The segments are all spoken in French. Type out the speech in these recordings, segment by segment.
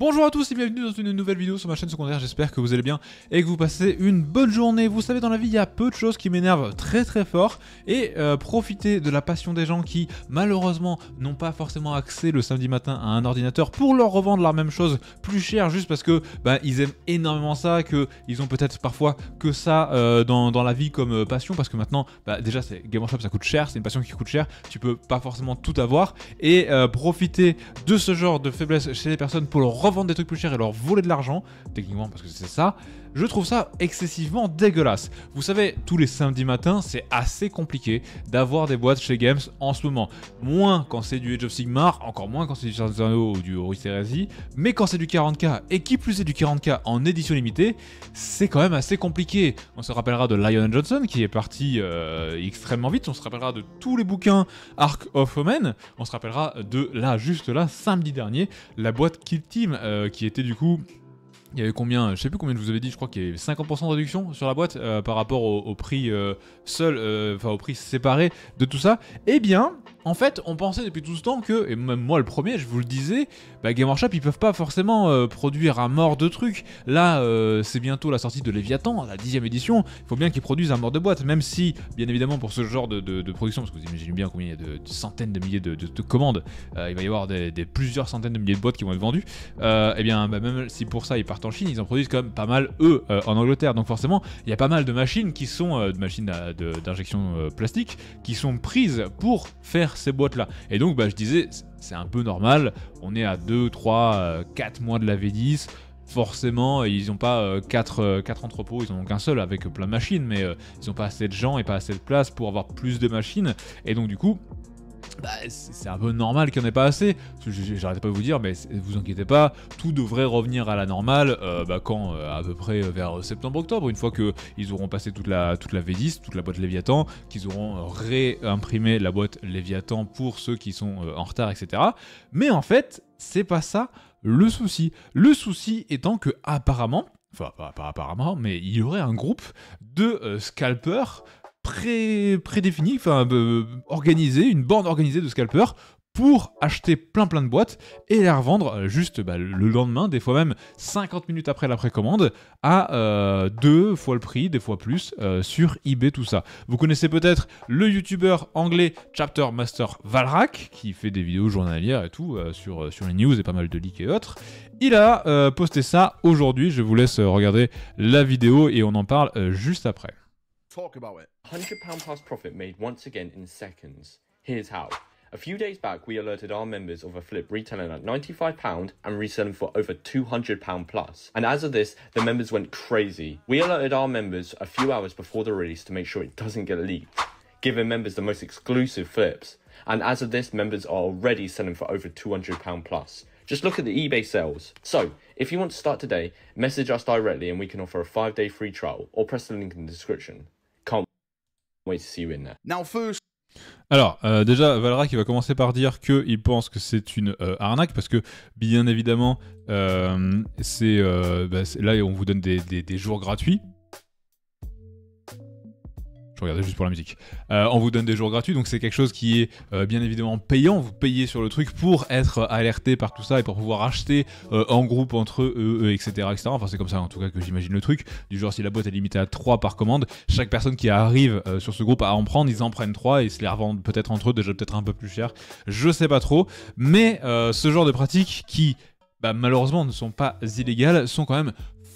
Bonjour à tous et bienvenue dans une nouvelle vidéo sur ma chaîne secondaire, j'espère que vous allez bien et que vous passez une bonne journée. Vous savez dans la vie il y a peu de choses qui m'énervent très très fort et euh, profiter de la passion des gens qui malheureusement n'ont pas forcément accès le samedi matin à un ordinateur pour leur revendre la même chose plus cher juste parce que bah, ils aiment énormément ça, qu'ils ont peut-être parfois que ça euh, dans, la vie comme euh, passion parce que maintenant bah, déjà c'est Game Workshop ça coûte cher, c'est une passion qui coûte cher, tu peux pas forcément tout avoir et profiter de ce genre de faiblesse chez les personnes pour leur vendre des trucs plus chers et leur voler de l'argent, techniquement parce que c'est ça, je trouve ça excessivement dégueulasse. Vous savez, tous les samedis matins, c'est assez compliqué d'avoir des boîtes chez Games en ce moment. Moins quand c'est du Age of Sigmar, encore moins quand c'est du Charzano ou du Horus mais quand c'est du 40k, et qui plus est du 40k en édition limitée, c'est quand même assez compliqué. On se rappellera de Lionel Johnson qui est parti euh, extrêmement vite, on se rappellera de tous les bouquins Arc of Omen, on se rappellera de là, juste là, samedi dernier, la boîte Kill Team euh, qui était du coup il y avait combien Je sais plus combien je vous avais dit, je crois qu'il y avait 50% de réduction sur la boîte euh, par rapport au, prix euh, seul, enfin au prix séparé de tout ça. Eh bien, en fait, on pensait depuis tout ce temps que, et même moi le premier, je vous le disais, bah, Game Workshop ils peuvent pas forcément euh, produire à mort de trucs. Là, euh, c'est bientôt la sortie de Léviathan, la dixième édition. Il faut bien qu'ils produisent à mort de boîte, même si, bien évidemment, pour ce genre de, production, parce que vous imaginez bien combien il y a de, centaines de milliers de, commandes, euh, il va y avoir des, plusieurs centaines de milliers de boîtes qui vont être vendues. et eh bien, bah, même si pour ça ils partent en Chine, ils en produisent quand même pas mal eux en Angleterre. Donc forcément, il y a pas mal de machines qui sont de machines d'injection plastique qui sont prises pour faire ces boîtes-là. Et donc, bah, je disais, c'est un peu normal. On est à 2, 3, 4 mois de la V10 forcément, ils n'ont pas 4, euh, euh, entrepôts, ils n'en ont qu'un seul avec plein de machines, mais euh, ils n'ont pas assez de gens et pas assez de place pour avoir plus de machines. Et donc, du coup, bah, c'est un peu normal qu'il n'y en ait pas assez. J'arrête pas de vous dire, mais vous inquiétez pas, tout devrait revenir à la normale euh, bah, quand euh, À peu près euh, vers septembre-octobre, une fois qu'ils auront passé toute la, toute la V10, toute la boîte Léviathan, qu'ils auront réimprimé la boîte Léviathan pour ceux qui sont en retard, etc. Mais en fait, c'est pas ça le souci. Le souci étant que apparemment, enfin pas apparemment, mais il y aurait un groupe de scalpers pré prédéfini, enfin euh, organisé, une borne organisée de scalpers pour acheter plein plein de boîtes et les revendre euh, juste bah, le lendemain, des fois même 50 minutes après la précommande, à euh, deux fois le prix, des fois plus, sur eBay, tout ça. Vous connaissez peut-être le youtubeur anglais Chapter Master Valrak, qui fait des vidéos journalières et tout, sur, sur les news et pas mal de leaks et autres. Il a posté ça aujourd'hui, je vous laisse regarder la vidéo et on en parle juste après. Talk about it. £100 plus profit made once again in seconds. Here's how. A few days back, we alerted our members of a flip retailing at £95 and reselling for over £200 plus. And as of this, the members went crazy. We alerted our members a few hours before the release to make sure it doesn't get leaked, giving members the most exclusive flips. And as of this, members are already selling for over £200 plus. Just look at the eBay sales. So, if you want to start today, message us directly and we can offer a 5-day free trial or press the link in the description. Alors, euh, déjà, Valra qui va commencer par dire qu'il pense que c'est une euh, arnaque parce que, bien évidemment, euh, c'est bah, là on vous donne des jours gratuits juste pour la musique. Euh, on vous donne des jours gratuits, donc c'est quelque chose qui est euh, bien évidemment payant. Vous payez sur le truc pour être alerté par tout ça et pour pouvoir acheter euh, en groupe entre eux, etc., etc. Enfin, c'est comme ça en tout cas que j'imagine le truc. Du genre, si la boîte est limitée à 3 par commande, chaque personne qui arrive sur ce groupe à en prendre, ils en prennent 3 et se les revendent peut-être entre eux, déjà peut-être un peu plus cher. Je sais pas trop. Mais ce genre de pratiques qui bah, malheureusement ne sont pas illégales, sont quand même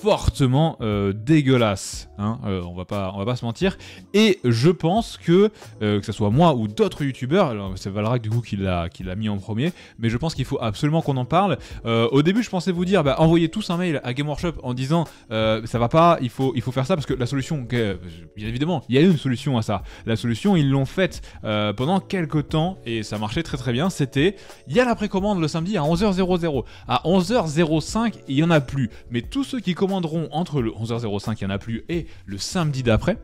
fortement euh, dégueulasse. Hein, euh, on va pas, on va pas se mentir. Et je pense que euh, que ce soit moi ou d'autres youtubeurs, c'est Valrak du coup qui l'a, mis en premier, mais je pense qu'il faut absolument qu'on en parle. au début, je pensais vous dire, bah, envoyez tous un mail à Game Workshop en disant, ça va pas, il faut, il faut faire ça parce que la solution, bien évidemment, il y a une solution à ça. La solution, ils l'ont faite pendant quelques temps et ça marchait très très bien. C'était, il y a la précommande le samedi à 11h00. À 11h05, il y en a plus. Mais tous ceux qui entre le 11h05, il n'y en a plus, et le samedi d'après,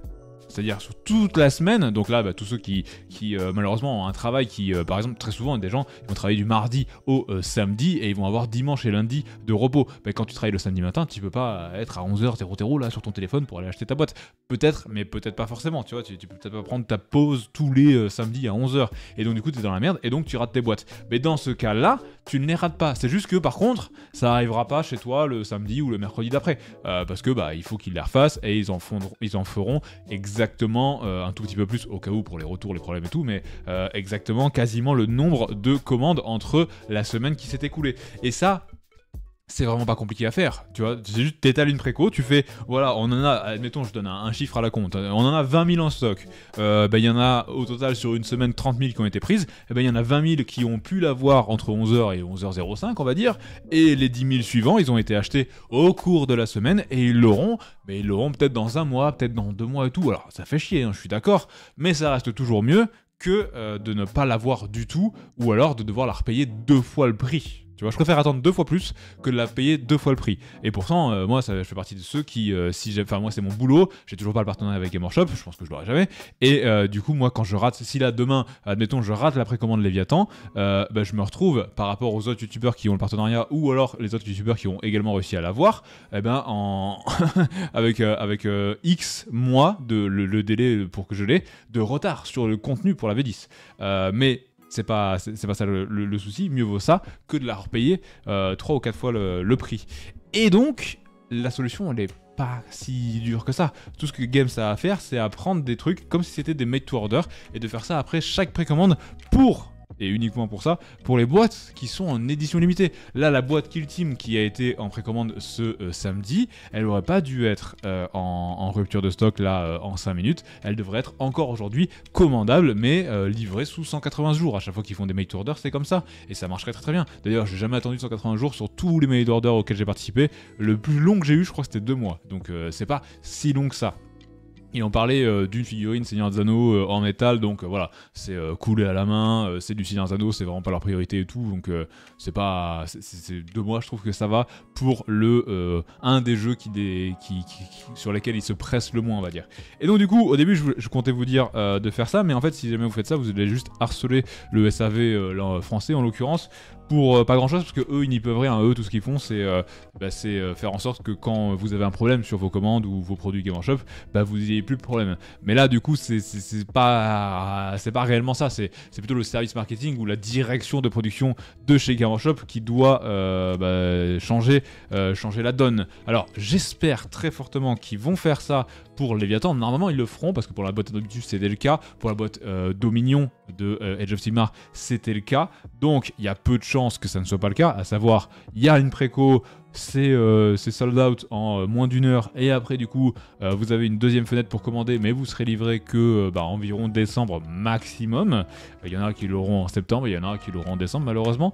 c'est-à-dire sur toute la semaine. Donc là, bah, tous ceux qui, euh, malheureusement ont un travail qui, euh, par exemple, très souvent, des gens ils vont travailler du mardi au euh, samedi et ils vont avoir dimanche et lundi de repos. Bah, quand tu travailles le samedi matin, tu peux pas être à 11h00 là sur ton téléphone pour aller acheter ta boîte. Peut-être, mais peut-être pas forcément. Tu vois, tu, peux peut-être pas prendre ta pause tous les samedis à 11h et donc du coup tu es dans la merde et donc tu rates tes boîtes. Mais dans ce cas-là, tu ne les rates pas. C'est juste que par contre, ça arrivera pas chez toi le samedi ou le mercredi d'après parce que bah il faut qu'ils les refassent et ils en, ils en feront exactement un tout petit peu plus au cas où pour les retours, les problèmes et tout, mais euh, exactement quasiment le nombre de commandes entre la semaine qui s'est écoulée. Et ça, c'est vraiment pas compliqué à faire, tu vois, c'est juste t'étales une préco, tu fais, voilà, on en a, admettons, je donne un, chiffre à la compte, on en a 20 000 en stock, euh, ben, il y en a au total sur une semaine 30 000 qui ont été prises, et eh ben il y en a 20 000 qui ont pu l'avoir entre 11h et 11h05, on va dire, et les 10 000 suivants, ils ont été achetés au cours de la semaine, et ils l'auront, mais ils l'auront peut-être dans un mois, peut-être dans deux mois et tout, alors ça fait chier, hein, je suis d'accord, mais ça reste toujours mieux que euh, de ne pas l'avoir du tout, ou alors de devoir la repayer deux fois le prix. Tu vois, je préfère attendre deux fois plus que de la payer deux fois le prix. Et pourtant, euh, moi, ça, je fais partie de ceux qui, euh, si j'ai, enfin moi, c'est mon boulot. J'ai toujours pas le partenariat avec Game Workshop. Je pense que je l'aurai jamais. Et euh, du coup, moi, quand je rate, si là demain, admettons, je rate la précommande Léviathan, bah, je me retrouve par rapport aux autres youtubeurs qui ont le partenariat ou alors les autres youtubeurs qui ont également réussi à l'avoir, eh ben, en avec avec X mois de le, le, délai pour que je l'ai de retard sur le contenu pour la V10. mais c'est pas, c'est pas ça le, souci. Mieux vaut ça que de la repayer euh, 3 ou 4 fois le, prix. Et donc, la solution, elle est pas si dure que ça. Tout ce que Games a à faire, c'est à prendre des trucs comme si c'était des made to order et de faire ça après chaque précommande pour et uniquement pour ça, pour les boîtes qui sont en édition limitée. Là, la boîte Kill Team qui a été en précommande ce euh, samedi, elle aurait pas dû être euh, en, rupture de stock là euh, en 5 minutes. Elle devrait être encore aujourd'hui commandable, mais livrée sous 180 jours. À chaque fois qu'ils font des made to order, c'est comme ça. Et ça marcherait très très bien. D'ailleurs, j'ai jamais attendu 180 jours sur tous les made order auxquels j'ai participé. Le plus long que j'ai eu, je crois c'était 2 mois. Donc c'est pas si long que ça. Ils ont parlé euh, d'une figurine Seigneur des Anneaux euh, en métal, donc euh, voilà, c'est coulé à la main, c'est du Seigneur des Anneaux, c'est vraiment pas leur priorité et tout, donc c'est pas. C'est de moi, je trouve que ça va pour le un des jeux qui, sur lesquels ils se pressent le moins, on va dire. Et donc, du coup, au début, je, comptais vous dire de faire ça, mais en fait, si jamais vous faites ça, vous allez juste harceler le SAV français en l'occurrence pour euh, pas grand chose parce que eux ils n'y peuvent rien. Eux tout ce qu'ils font c'est euh, bah, euh, faire en sorte que quand vous avez un problème sur vos commandes ou vos produits Game Workshop bah vous n'ayez plus de problème. Mais là du coup c'est pas c'est pas réellement ça. C'est plutôt le service marketing ou la direction de production de chez Game qui doit bah, changer la donne. Alors j'espère très fortement qu'ils vont faire ça pour Léviathan normalement ils le feront parce que pour la boîte d'habitude c'était le cas pour la boîte Dominion de Edge of Sigmar c'était le cas donc il y a peu de chance que ça ne soit pas le cas, à savoir, il y a une préco, c'est euh, sold out en euh, moins d'une heure, et après, du coup, euh, vous avez une deuxième fenêtre pour commander, mais vous serez livré que bah, environ décembre maximum. Il y en a qui l'auront en septembre, il y en a qui l'auront en décembre, malheureusement.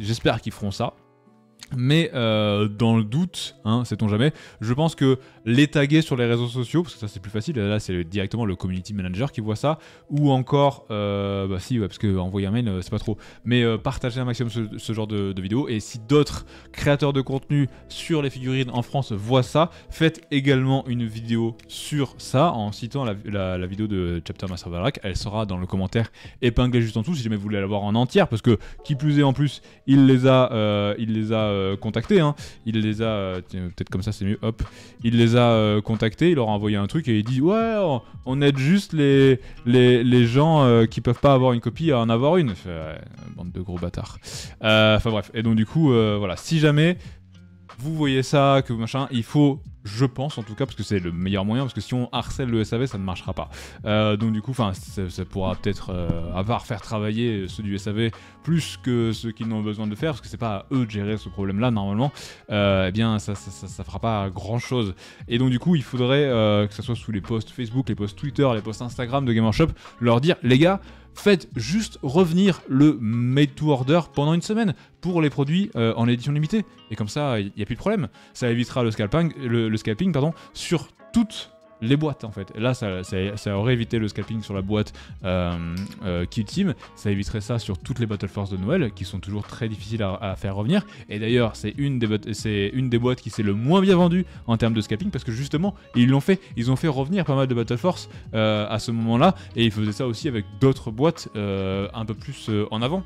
J'espère qu'ils feront ça. Mais euh, dans le doute, hein, sait-on jamais, je pense que les taguer sur les réseaux sociaux, parce que ça c'est plus facile, là c'est directement le community manager qui voit ça, ou encore, euh, bah si, parce que envoyer un mail euh, c'est pas trop, mais partager un maximum ce, genre de, vidéos, et si d'autres créateurs de contenu sur les figurines en France voient ça, faites également une vidéo sur ça en citant la, vidéo de Chapter Master Valrak, elle sera dans le commentaire épinglé juste en dessous si jamais vous voulez la voir en entière, parce que qui plus est en plus, il les a, il les a euh, contactés. Hein. Il les a, euh, peut-être comme ça c'est mieux, hop. Il les a euh, contactés, il leur a envoyé un truc et il dit Ouais, on aide juste les gens qui peuvent pas avoir une copie à en avoir une. bande de gros bâtards. Enfin bref, et donc du coup, voilà, si jamais vous voyez ça, que machin, il faut je pense en tout cas, parce que c'est le meilleur moyen, parce que si on harcèle le SAV, ça ne marchera pas. Euh, donc du coup, ça, ça pourra peut-être euh, avoir faire travailler ceux du SAV plus que ceux qui n'ont besoin de faire, parce que c'est pas à eux de gérer ce problème-là normalement. Euh, eh bien, ça, ça, fera pas grand-chose. Et donc du coup, il faudrait que ce soit sous les posts Facebook, les posts Twitter, les posts Instagram de Game Workshop, leur dire les gars faites juste revenir le made to order pendant une semaine pour les produits euh, en édition limitée. Et comme ça, il n'y a plus de problème. Ça évitera le scalping, scalping pardon, sur toute les boîtes en fait. Là, ça, ça- ça aurait évité le scalping sur la boîte euh, euh, Kill Team. Ça éviterait ça sur toutes les Battle Force de Noël qui sont toujours très difficiles à, faire revenir. Et d'ailleurs, c'est une, des une des boîtes qui s'est le moins bien vendue en termes de scalping parce que justement, ils l'ont fait. Ils ont fait revenir pas mal de Battle Force euh, à ce moment-là et ils faisaient ça aussi avec d'autres boîtes euh, un peu plus en avant.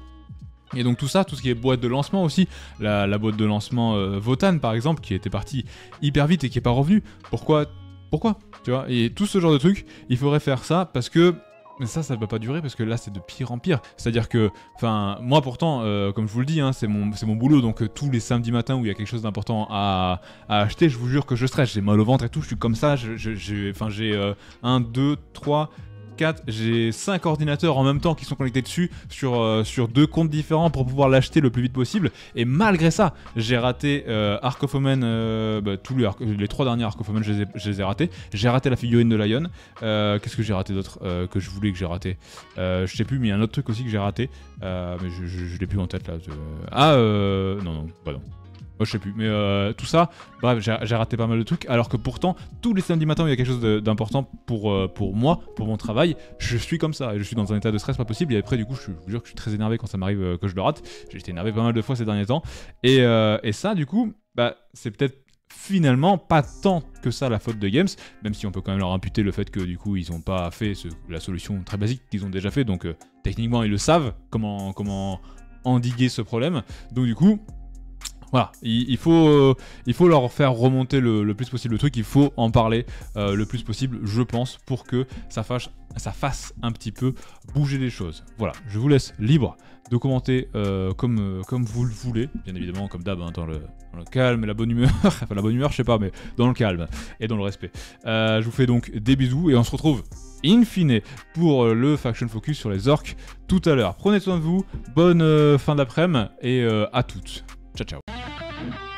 Et donc tout ça, tout ce qui est boîte de lancement aussi, la, boîte de lancement euh, Votan par exemple, qui était partie hyper vite et qui est pas revenue. Pourquoi Pourquoi Tu vois? Et tout ce genre de trucs, il faudrait faire ça parce que mais ça, ça ne peut pas durer parce que là, c'est de pire en pire. C'est-à-dire que, enfin, moi pourtant, euh, comme je vous le dis, hein, c'est mon, mon boulot. Donc euh, tous les samedis matins où il y a quelque chose d'important à, acheter, je vous jure que je stresse. J'ai mal au ventre et tout. Je suis comme ça. Enfin, j'ai 1, 2, 3, 4, j'ai 5 ordinateurs en même temps qui sont connectés dessus sur, euh, sur deux comptes différents pour pouvoir l'acheter le plus vite possible. Et malgré ça, j'ai raté euh, Ark of Omen, euh, bah, tous les, trois derniers Ark of Omen, je les ai, ratés. J'ai raté la figurine de Lion. Euh, Qu'est-ce que j'ai raté d'autre que je voulais que j'ai raté? Je sais plus, mais il y a un autre truc aussi que j'ai raté. Mais je, je, l'ai plus en tête là. Ah, non, non, bah non. Moi, je sais plus, mais euh, tout ça, bref, j'ai raté pas mal de trucs, alors que pourtant, tous les samedis matins, il y a quelque chose d'important pour, euh, pour moi, pour mon travail, je suis comme ça, je suis dans un état de stress pas possible, et après, du coup, je, vous jure que je suis très énervé quand ça m'arrive euh, que je le rate. J'ai été énervé pas mal de fois ces derniers temps, et, et ça, du coup, bah, c'est peut-être finalement pas tant que ça la faute de Games, même si on peut quand même leur imputer le fait que du coup ils ont pas fait la solution très basique qu'ils ont déjà fait, donc techniquement ils le savent comment, comment endiguer ce problème. Donc du coup, voilà, il, faut, euh, il faut leur faire remonter le, plus possible le truc, il faut en parler euh, le plus possible, je pense, pour que ça fasse, ça fasse un petit peu bouger les choses. Voilà, je vous laisse libre de commenter euh, comme, comme vous le voulez, bien évidemment, comme d'hab, hein, dans, le, dans le calme et la bonne humeur, enfin la bonne humeur, je sais pas, mais dans le calme et dans le respect. Je vous fais donc des bisous et on se retrouve in fine pour le Faction Focus sur les orques tout à l'heure. Prenez soin de vous, bonne fin d'après-midi et à toutes. Ciao ciao.